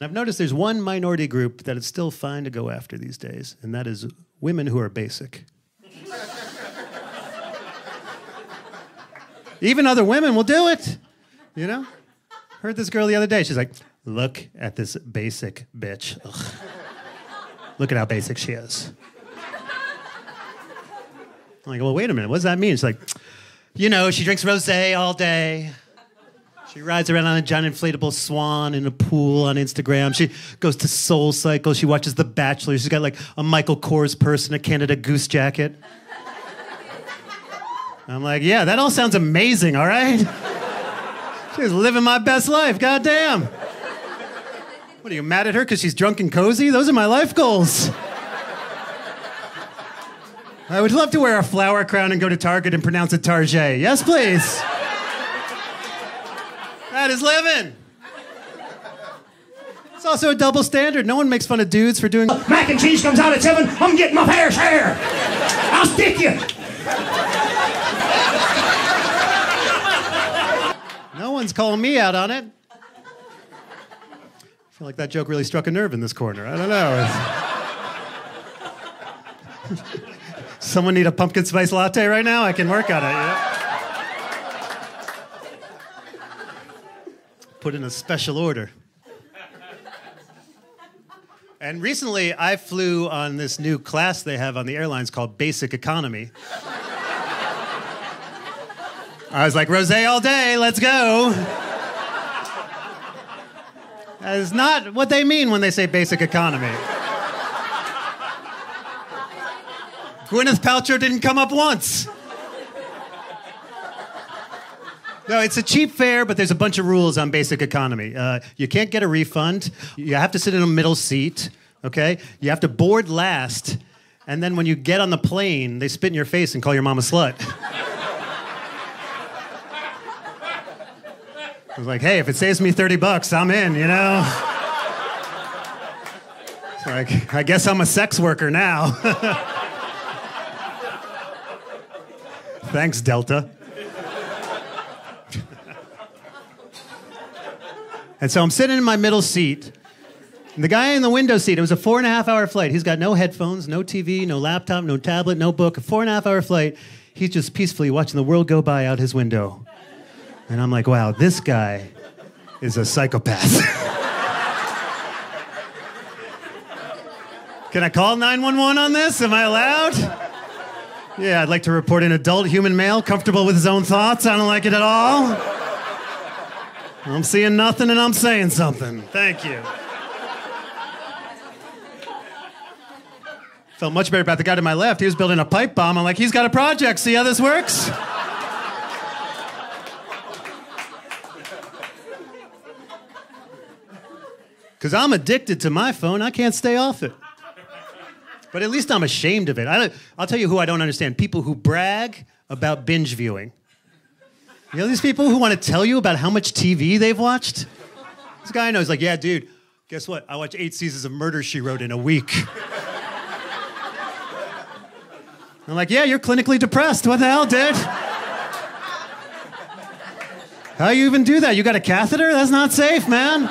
And I've noticed there's one minority group that it's still fine to go after these days, and that is women who are basic. Even other women will do it, you know? Heard this girl the other day. She's like, look at this basic bitch. Ugh. Look at how basic she is. I'm like, well, wait a minute. What does that mean? She's like, you know, she drinks rosé all day. She rides around on a giant inflatable swan in a pool on Instagram. She goes to Soul Cycle. She watches The Bachelor. She's got like a Michael Kors purse and a Canada Goose jacket. I'm like, yeah, that all sounds amazing, all right? She's living my best life, goddamn. What are you mad at her because she's drunk and cozy? Those are my life goals. I would love to wear a flower crown and go to Target and pronounce it Target. Yes, please. That is living. It's also a double standard. No one makes fun of dudes for doing. Mac and cheese comes out at seven. I'm getting my fair share. I'll stick you. No one's calling me out on it. I feel like that joke really struck a nerve in this corner. I don't know. Someone need a pumpkin spice latte right now? I can work on it. Yeah? Put in a special order. And recently, I flew on this new class they have on the airlines called Basic Economy. I was like, rose all day, let's go. That is not what they mean when they say basic economy. Gwyneth Paltrow didn't come up once. No, it's a cheap fare, but there's a bunch of rules on basic economy. Uh, you can't get a refund. You have to sit in a middle seat, okay? You have to board last. And then when you get on the plane, they spit in your face and call your mom a slut. I was like, hey, if it saves me 30 bucks, I'm in, you know? It's like, I guess I'm a sex worker now. Thanks, Delta. And so I'm sitting in my middle seat. And the guy in the window seat, it was a four and a half hour flight. He's got no headphones, no TV, no laptop, no tablet, no book, a four and a half hour flight. He's just peacefully watching the world go by out his window. And I'm like, wow, this guy is a psychopath. Can I call 911 on this? Am I allowed? Yeah, I'd like to report an adult human male comfortable with his own thoughts. I don't like it at all. I'm seeing nothing and I'm saying something. Thank you. Felt much better about the guy to my left. He was building a pipe bomb. I'm like, he's got a project. See how this works? Because I'm addicted to my phone. I can't stay off it. But at least I'm ashamed of it. I, I'll tell you who I don't understand people who brag about binge viewing. You know these people who want to tell you about how much TV they've watched? This guy I know is like, yeah, dude, guess what? I watched eight seasons of Murder She Wrote in a week. I'm like, yeah, you're clinically depressed. What the hell, dude? How you even do that? You got a catheter? That's not safe, man.